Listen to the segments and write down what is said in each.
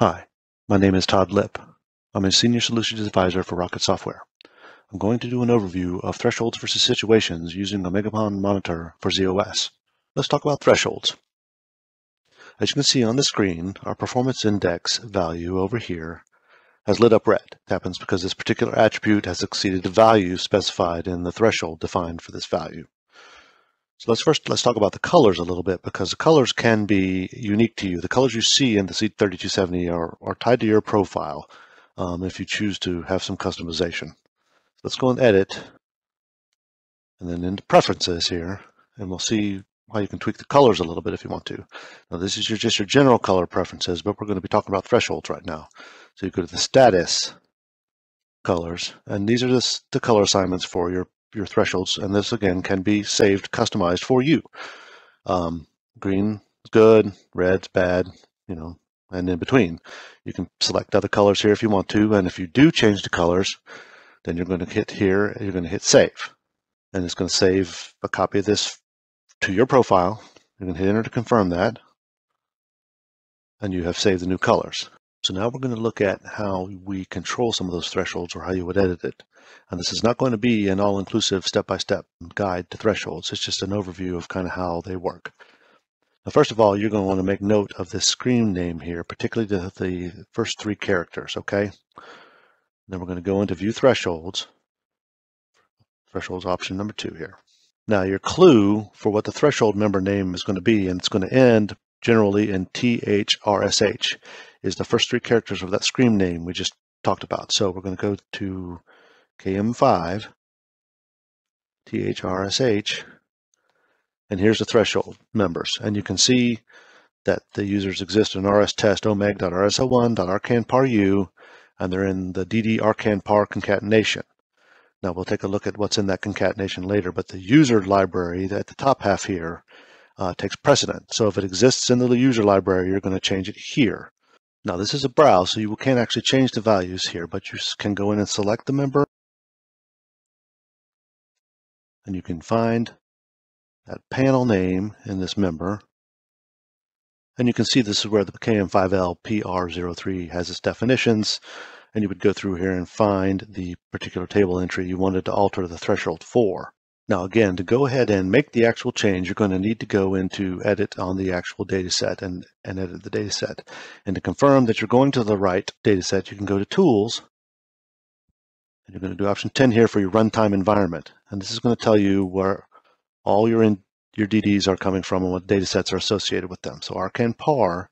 Hi, my name is Todd Lip. I'm a Senior Solutions Advisor for Rocket Software. I'm going to do an overview of thresholds versus situations using the OMEGAMON monitor for z/OS. Let's talk about thresholds. As you can see on the screen, our performance index value over here has lit up red. It happens because this particular attribute has exceeded the value specified in the threshold defined for this value. So let's first let's talk about the colors a little bit because the colors can be unique to you. The colors you see in the Z3270 are, are tied to your profile um, if you choose to have some customization. So let's go and edit and then into preferences here and we'll see how you can tweak the colors a little bit if you want to. Now this is your, just your general color preferences, but we're going to be talking about thresholds right now. So you go to the status colors and these are the, the color assignments for your your thresholds, and this again can be saved, customized for you. Um, green is good, red's bad, you know, and in between. You can select other colors here if you want to, and if you do change the colors, then you're going to hit here, you're going to hit save. And it's going to save a copy of this to your profile. You can hit enter to confirm that, and you have saved the new colors. So now we're going to look at how we control some of those thresholds or how you would edit it. And this is not going to be an all-inclusive step-by-step guide to thresholds. It's just an overview of kind of how they work. Now, first of all, you're going to want to make note of this screen name here, particularly the, the first three characters, okay? Then we're going to go into view thresholds. Thresholds option number two here. Now your clue for what the threshold member name is going to be, and it's going to end generally in THRSH, is the first three characters of that screen name we just talked about. So we're going to go to KM5, THRSH, and here's the threshold members. And you can see that the users exist in RS test omeg.rso1.RKANPARU, and they're in the DD RKANPAR concatenation. Now we'll take a look at what's in that concatenation later, but the user library at the top half here uh, takes precedent. So if it exists in the user library, you're going to change it here. Now this is a browse, so you can't actually change the values here, but you can go in and select the member and you can find that panel name in this member. And you can see this is where the KM5L PR03 has its definitions. And you would go through here and find the particular table entry you wanted to alter the threshold for. Now again, to go ahead and make the actual change, you're going to need to go into edit on the actual data set and, and edit the data set. And to confirm that you're going to the right data set, you can go to Tools and you're going to do option 10 here for your runtime environment. And this is going to tell you where all your in, your DDs are coming from and what data sets are associated with them. So RKANPAR,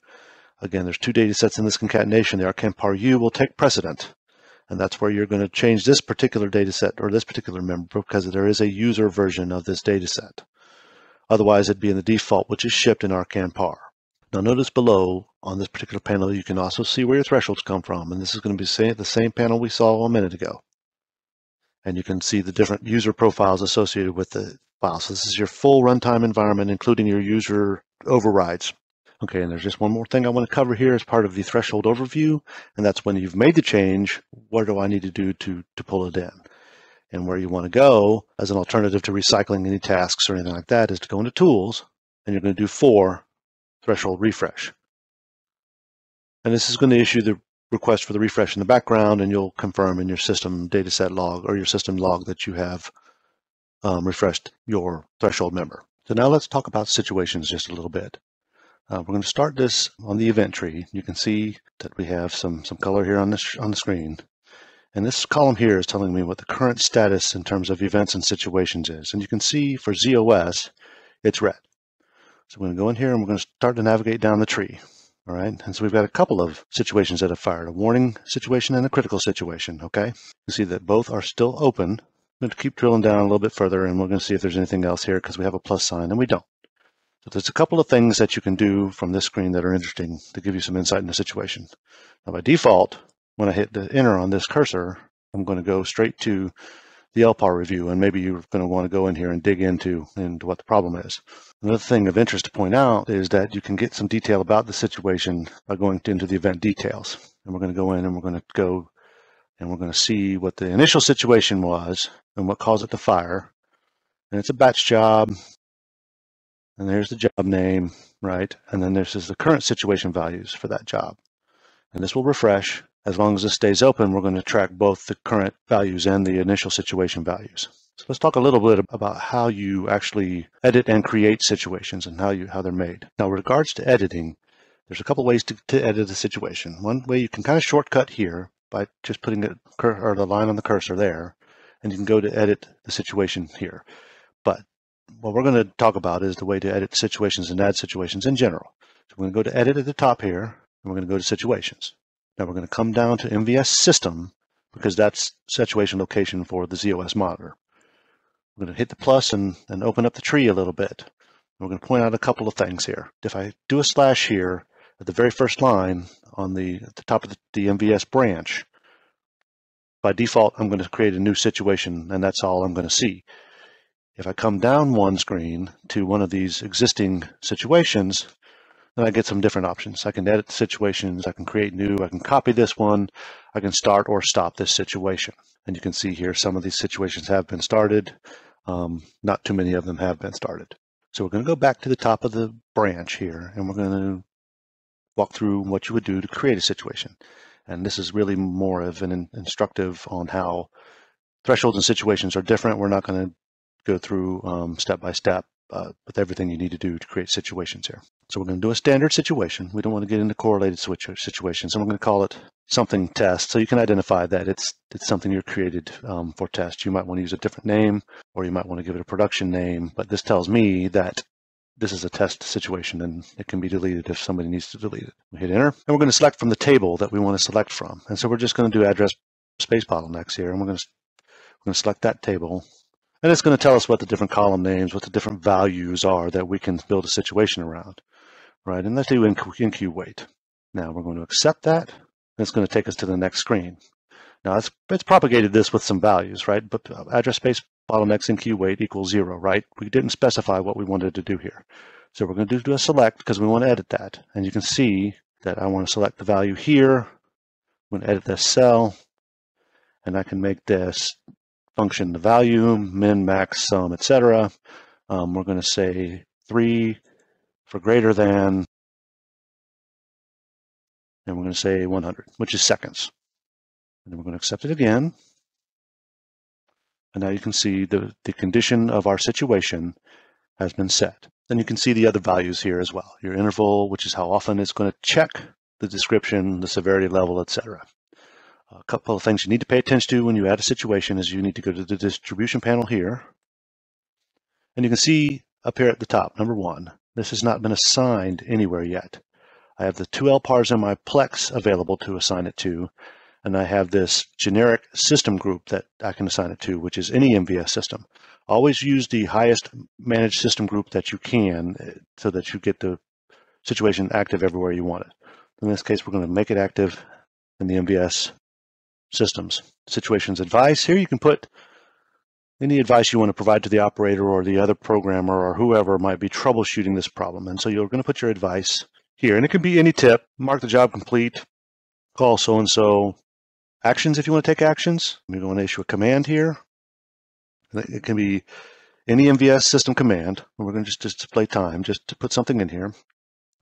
again, there's two data sets in this concatenation. The RKANPARU will take precedent. And that's where you're going to change this particular data set or this particular member because there is a user version of this data set. Otherwise, it'd be in the default, which is shipped in RKANPAR. Now notice below on this particular panel, you can also see where your thresholds come from. And this is going to be the same panel we saw a minute ago and you can see the different user profiles associated with the file. So this is your full runtime environment, including your user overrides. Okay, and there's just one more thing I want to cover here as part of the threshold overview, and that's when you've made the change, what do I need to do to, to pull it in? And where you want to go as an alternative to recycling any tasks or anything like that is to go into Tools, and you're going to do for threshold refresh. And this is going to issue the request for the refresh in the background, and you'll confirm in your system dataset log or your system log that you have um, refreshed your threshold member. So now let's talk about situations just a little bit. Uh, we're going to start this on the event tree. You can see that we have some, some color here on, this, on the screen. And this column here is telling me what the current status in terms of events and situations is. And you can see for z/OS, it's red. So we're going to go in here and we're going to start to navigate down the tree. All right, and so we've got a couple of situations that have fired, a warning situation and a critical situation, okay? You see that both are still open. I'm going to keep drilling down a little bit further and we're going to see if there's anything else here because we have a plus sign and we don't. There's a couple of things that you can do from this screen that are interesting to give you some insight in the situation. Now by default, when I hit the enter on this cursor, I'm going to go straight to the LPAR review, and maybe you're going to want to go in here and dig into, into what the problem is. Another thing of interest to point out is that you can get some detail about the situation by going into the event details. And we're going to go in and we're going to go and we're going to see what the initial situation was and what caused it to fire. And it's a batch job. And there's the job name, right? And then this is the current situation values for that job. And this will refresh. As long as this stays open, we're going to track both the current values and the initial situation values. So let's talk a little bit about how you actually edit and create situations and how you how they're made. Now, regards to editing, there's a couple ways to, to edit a situation. One way you can kind of shortcut here by just putting the, or the line on the cursor there, and you can go to edit the situation here. What we're going to talk about is the way to edit situations and add situations in general. So we're going to go to edit at the top here, and we're going to go to situations. Now we're going to come down to MVS system because that's situation location for the z/OS monitor. We're going to hit the plus and, and open up the tree a little bit. We're going to point out a couple of things here. If I do a slash here at the very first line on the, the top of the, the MVS branch, by default, I'm going to create a new situation, and that's all I'm going to see. If I come down one screen to one of these existing situations, then I get some different options. I can edit situations, I can create new, I can copy this one, I can start or stop this situation. And you can see here some of these situations have been started. Um, not too many of them have been started. So we're going to go back to the top of the branch here, and we're going to walk through what you would do to create a situation. And this is really more of an instructive on how thresholds and situations are different. We're not going to go through um, step by step uh, with everything you need to do to create situations here. So we're going to do a standard situation. We don't want to get into correlated switch situations. And we're going to call it something test. So you can identify that it's it's something you're created um, for test. You might want to use a different name or you might want to give it a production name. But this tells me that this is a test situation and it can be deleted if somebody needs to delete it. We hit enter and we're going to select from the table that we want to select from. And so we're just going to do address space bottlenecks here. And we're going to, we're going to select that table and it's going to tell us what the different column names, what the different values are that we can build a situation around, right? And let's do enqueue wait. Now we're going to accept that. And it's going to take us to the next screen. Now it's, it's propagated this with some values, right? But uh, address space bottlenecks enqueue wait equals zero, right? We didn't specify what we wanted to do here. So we're going to do a select because we want to edit that. And you can see that I want to select the value here. I'm going to edit this cell. And I can make this function the value, min, max, sum, etc. Um, we're going to say 3 for greater than, and we're going to say 100, which is seconds. And then we're going to accept it again. And now you can see the, the condition of our situation has been set. Then you can see the other values here as well. Your interval, which is how often it's going to check the description, the severity level, etc. A couple of things you need to pay attention to when you add a situation is you need to go to the distribution panel here. And you can see up here at the top, number one, this has not been assigned anywhere yet. I have the 2L in my Plex available to assign it to, and I have this generic system group that I can assign it to, which is any MVS system. Always use the highest managed system group that you can eh, so that you get the situation active everywhere you want it. In this case, we're going to make it active in the MVS systems. Situations advice. Here you can put any advice you want to provide to the operator or the other programmer or whoever might be troubleshooting this problem. And so you're going to put your advice here. And it can be any tip. Mark the job complete. Call so-and-so. Actions if you want to take actions. You're going to issue a command here. It can be any MVS system command. We're going to just display time just to put something in here.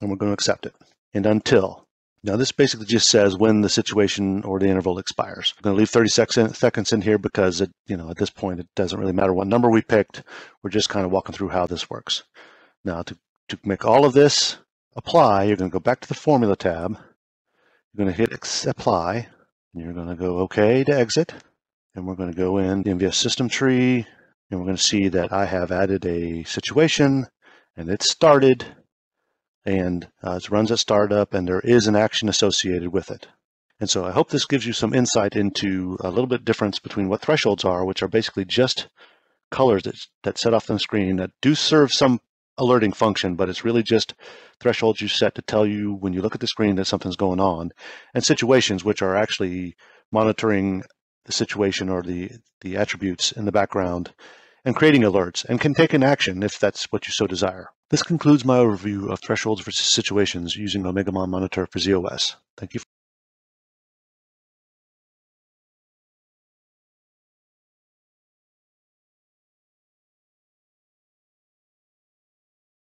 And we're going to accept it. And until. Now this basically just says when the situation or the interval expires. I'm going to leave 30 seconds in here because it, you know, at this point it doesn't really matter what number we picked. We're just kind of walking through how this works. Now to, to make all of this apply, you're going to go back to the formula tab. You're going to hit apply and you're going to go OK to exit. And we're going to go in the MVS system tree and we're going to see that I have added a situation and it started and uh, it runs at startup and there is an action associated with it. And so I hope this gives you some insight into a little bit difference between what thresholds are, which are basically just colors that, that set off the screen that do serve some alerting function, but it's really just thresholds you set to tell you when you look at the screen that something's going on, and situations which are actually monitoring the situation or the, the attributes in the background and creating alerts and can take an action if that's what you so desire. This concludes my overview of thresholds versus situations using OMEGAMON Monitor for z/OS. Thank you for